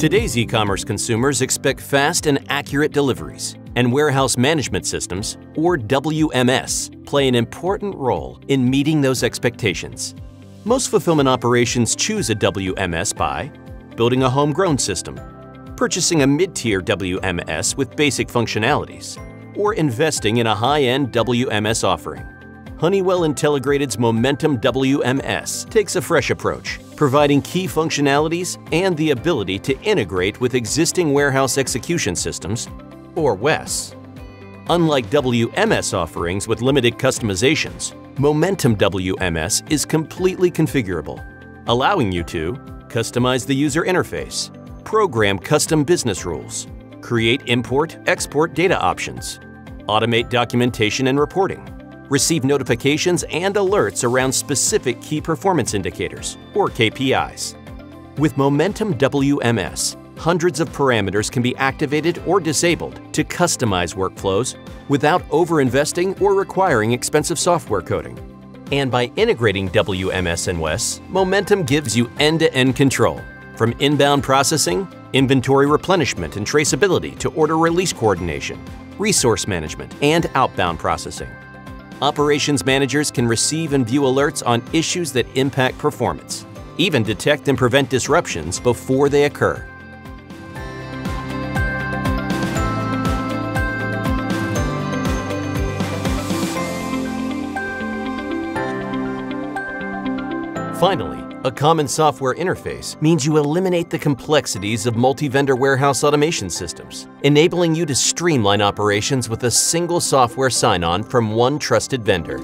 Today's e-commerce consumers expect fast and accurate deliveries, and warehouse management systems, or WMS, play an important role in meeting those expectations. Most fulfillment operations choose a WMS by building a homegrown system, purchasing a mid-tier WMS with basic functionalities, or investing in a high-end WMS offering. Honeywell Intelligrated's Momentum WMS takes a fresh approach, providing key functionalities and the ability to integrate with existing warehouse execution systems, or WES. Unlike WMS offerings with limited customizations, Momentum WMS is completely configurable, allowing you to customize the user interface, program custom business rules, create import-export data options, automate documentation and reporting, receive notifications and alerts around specific key performance indicators, or KPIs. With Momentum WMS, hundreds of parameters can be activated or disabled to customize workflows without over-investing or requiring expensive software coding. And by integrating WMS and WES, Momentum gives you end-to-end control, from inbound processing, inventory replenishment and traceability to order release coordination, resource management, and outbound processing operations managers can receive and view alerts on issues that impact performance, even detect and prevent disruptions before they occur. Finally, a common software interface means you eliminate the complexities of multi-vendor warehouse automation systems, enabling you to streamline operations with a single software sign-on from one trusted vendor.